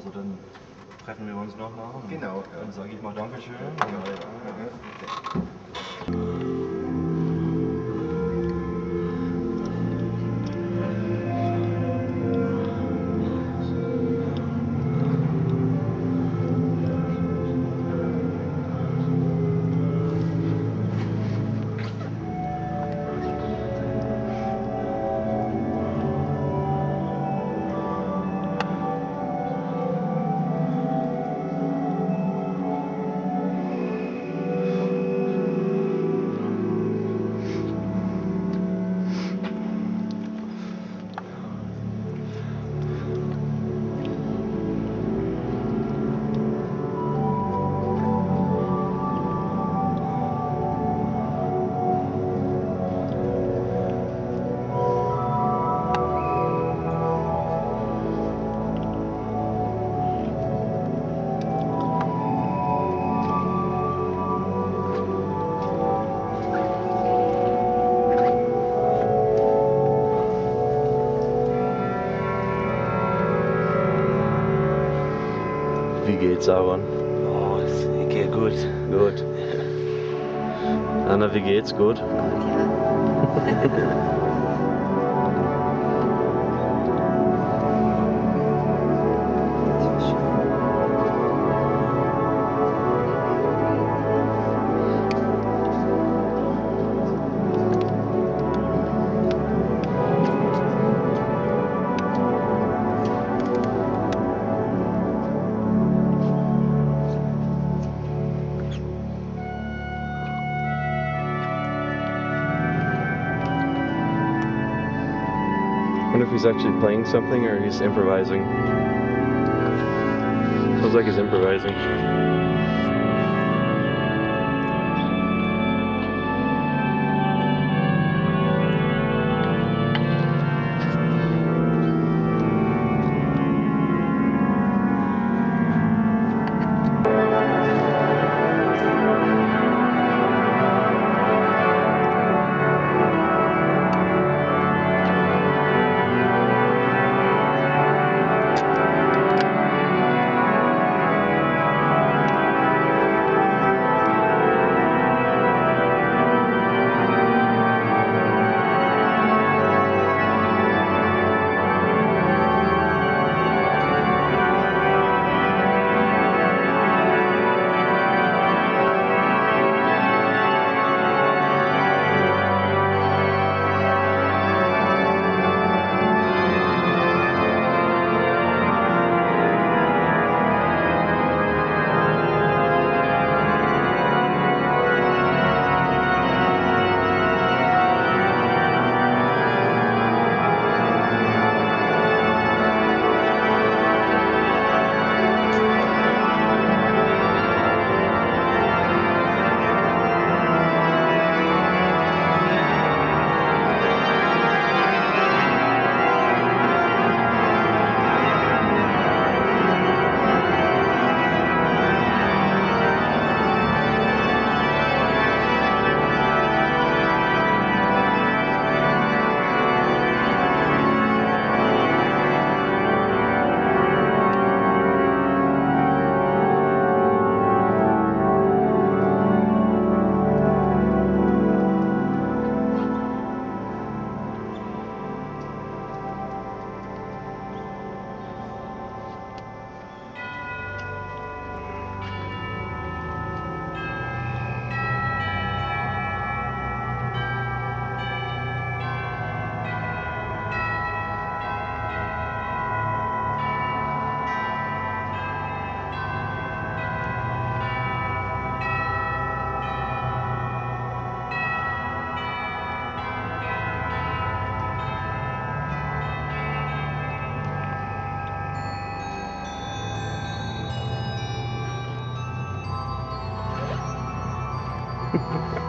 Also dann treffen wir uns nochmal. Genau, ja. Dann sage ich mal Dankeschön. Ja, ja, ja. Geht's, Aaron? Oh, es geht gut. Gut. Anna, wie geht's? Gut? Gut, ja. wonder if he's actually playing something or he's improvising. Feels like he's improvising. Ha ha ha.